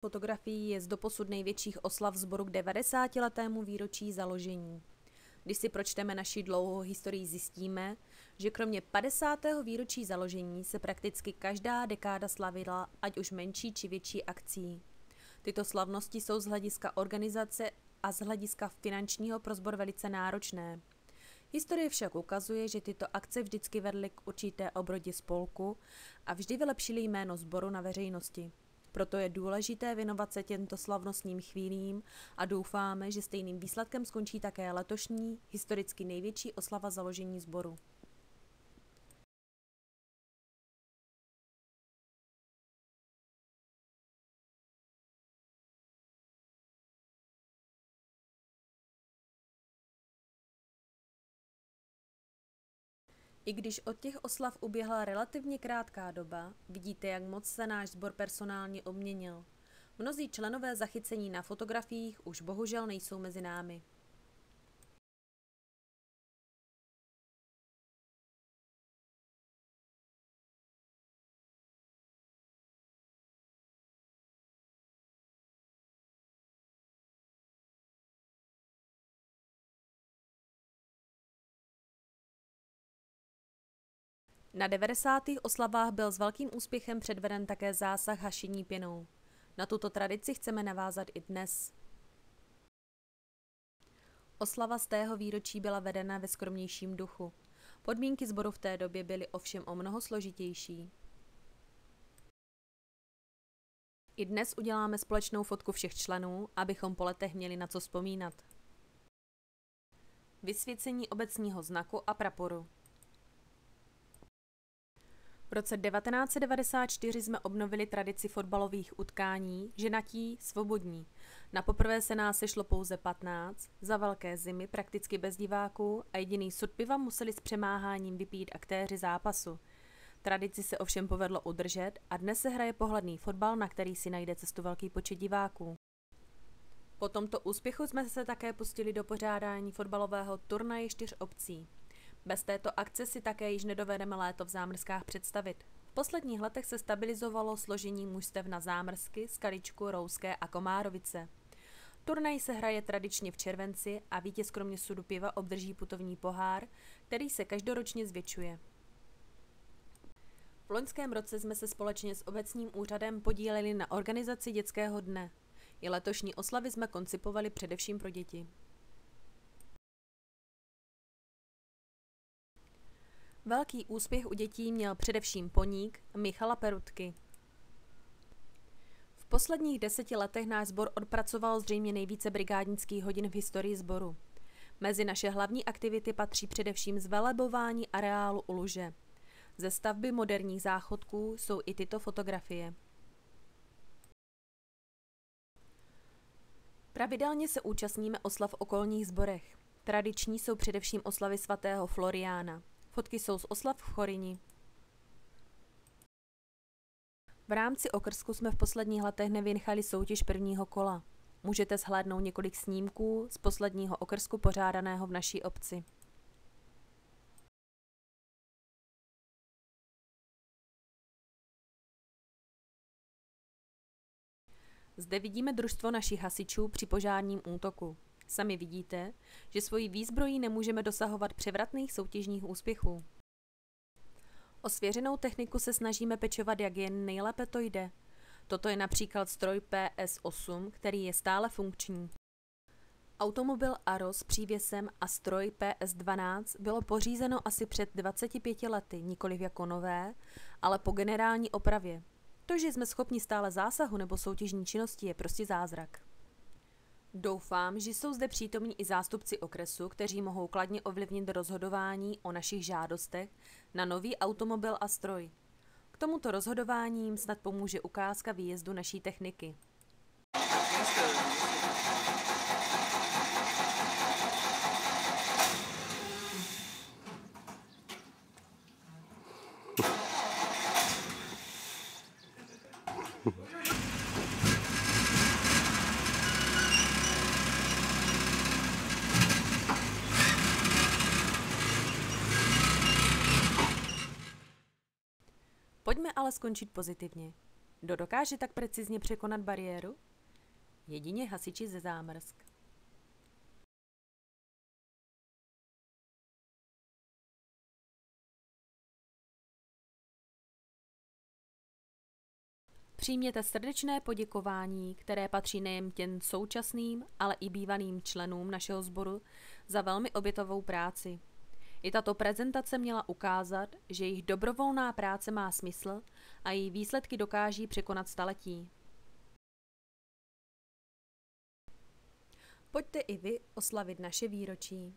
Fotografií je z doposud největších oslav sboru k 90 letému výročí založení. Když si pročteme naši dlouhou historii, zjistíme, že kromě 50. výročí založení se prakticky každá dekáda slavila, ať už menší či větší akcí. Tyto slavnosti jsou z hlediska organizace a z hlediska finančního pro sbor velice náročné. Historie však ukazuje, že tyto akce vždycky vedly k určité obrodě spolku a vždy vylepšily jméno sboru na veřejnosti. Proto je důležité věnovat se těmto slavnostním chvílím a doufáme, že stejným výsledkem skončí také letošní, historicky největší oslava založení sboru. I když od těch oslav uběhla relativně krátká doba, vidíte, jak moc se náš sbor personálně obměnil. Mnozí členové zachycení na fotografiích už bohužel nejsou mezi námi. Na 90. oslavách byl s velkým úspěchem předveden také zásah hašení pěnou. Na tuto tradici chceme navázat i dnes. Oslava z tého výročí byla vedena ve skromnějším duchu. Podmínky sboru v té době byly ovšem o mnoho složitější. I dnes uděláme společnou fotku všech členů, abychom po letech měli na co vzpomínat. Vysvěcení obecního znaku a praporu. V roce 1994 jsme obnovili tradici fotbalových utkání Ženatí svobodní. Na poprvé se nás sešlo pouze 15, za velké zimy prakticky bez diváků a jediný sud piva museli s přemáháním vypít aktéři zápasu. Tradici se ovšem povedlo udržet a dnes se hraje pohledný fotbal, na který si najde cestu velký počet diváků. Po tomto úspěchu jsme se také pustili do pořádání fotbalového turnaje čtyř obcí. Bez této akce si také již nedovedeme léto v zámrskách představit. V posledních letech se stabilizovalo složení mužstev na zámrsky, skaličku, rouské a komárovice. Turnaj se hraje tradičně v červenci a vítěz kromě sudu piva obdrží putovní pohár, který se každoročně zvětšuje. V loňském roce jsme se společně s obecním úřadem podíleli na organizaci dětského dne. I letošní oslavy jsme koncipovali především pro děti. Velký úspěch u dětí měl především poník Michala Perutky. V posledních deseti letech náš sbor odpracoval zřejmě nejvíce brigádnických hodin v historii sboru. Mezi naše hlavní aktivity patří především zvelebování areálu u Luže. Ze stavby moderních záchodků jsou i tyto fotografie. Pravidelně se účastníme oslav v okolních zborech. Tradiční jsou především oslavy svatého Floriána. Fotky jsou z oslav v Chorini. V rámci okrsku jsme v posledních letech nevynechali soutěž prvního kola. Můžete shlédnout několik snímků z posledního okrsku pořádaného v naší obci. Zde vidíme družstvo našich hasičů při požárním útoku. Sami vidíte, že svojí výzbrojí nemůžeme dosahovat převratných soutěžních úspěchů. O svěřenou techniku se snažíme pečovat, jak jen nejlépe to jde. Toto je například stroj PS8, který je stále funkční. Automobil Aro s přívěsem a stroj PS12 bylo pořízeno asi před 25 lety, nikoliv jako nové, ale po generální opravě. To, že jsme schopni stále zásahu nebo soutěžní činnosti, je prostě zázrak. Doufám, že jsou zde přítomní i zástupci okresu, kteří mohou kladně ovlivnit rozhodování o našich žádostech na nový automobil a stroj. K tomuto rozhodování jim snad pomůže ukázka výjezdu naší techniky. Pojďme ale skončit pozitivně. Kdo dokáže tak precizně překonat bariéru? Jedině hasiči ze zámrsk. Přijměte srdečné poděkování, které patří nejen těm současným, ale i bývaným členům našeho sboru za velmi obětovou práci. I tato prezentace měla ukázat, že jejich dobrovolná práce má smysl a její výsledky dokáží překonat staletí. Pojďte i vy oslavit naše výročí.